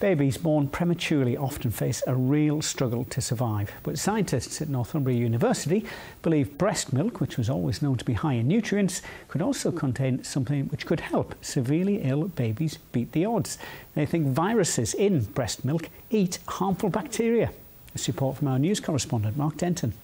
Babies born prematurely often face a real struggle to survive, but scientists at Northumbria University believe breast milk, which was always known to be high in nutrients, could also contain something which could help severely ill babies beat the odds. They think viruses in breast milk eat harmful bacteria. This report from our news correspondent Mark Denton.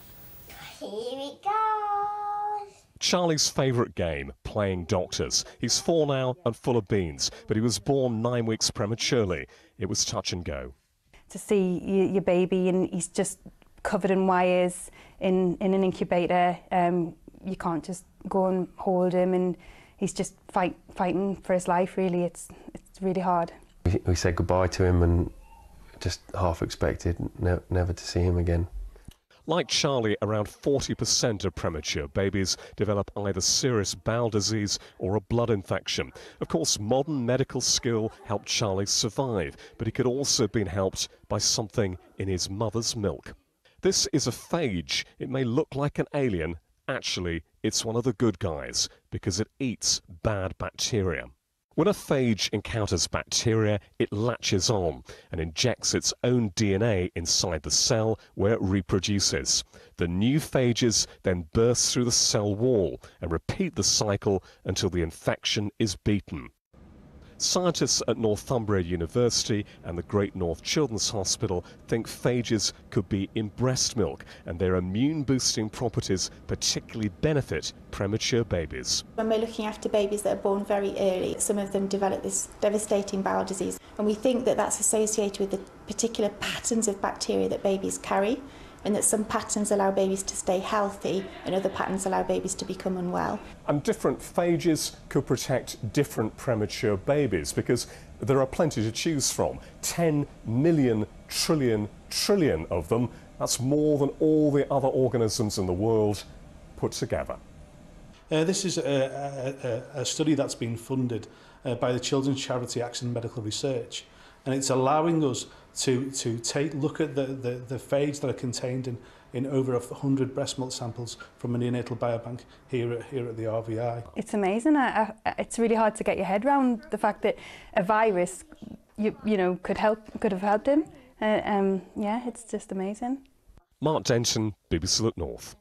Here it goes. Charlie's favourite game, playing doctors. He's four now and full of beans, but he was born nine weeks prematurely. It was touch and go. To see your, your baby and he's just covered in wires in, in an incubator, um, you can't just go and hold him and he's just fight, fighting for his life really. It's, it's really hard. We, we said goodbye to him and just half expected ne never to see him again. Like Charlie, around 40% of premature babies develop either serious bowel disease or a blood infection. Of course, modern medical skill helped Charlie survive, but he could also have been helped by something in his mother's milk. This is a phage. It may look like an alien. Actually, it's one of the good guys because it eats bad bacteria. When a phage encounters bacteria, it latches on and injects its own DNA inside the cell where it reproduces. The new phages then burst through the cell wall and repeat the cycle until the infection is beaten. Scientists at Northumbria University and the Great North Children's Hospital think phages could be in breast milk and their immune boosting properties particularly benefit premature babies. When we're looking after babies that are born very early, some of them develop this devastating bowel disease and we think that that's associated with the particular patterns of bacteria that babies carry and that some patterns allow babies to stay healthy and other patterns allow babies to become unwell. And different phages could protect different premature babies because there are plenty to choose from. 10 million trillion trillion of them. That's more than all the other organisms in the world put together. Uh, this is a, a, a study that's been funded uh, by the Children's Charity Action Medical Research and it's allowing us to, to take look at the, the, the phage that are contained in, in over 100 breast milk samples from a neonatal biobank here at, here at the RVI. It's amazing. I, I, it's really hard to get your head around the fact that a virus, you, you know, could help, could have helped him. Uh, um, yeah, it's just amazing. Mark Denton, BBC Look North.